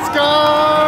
Let's go!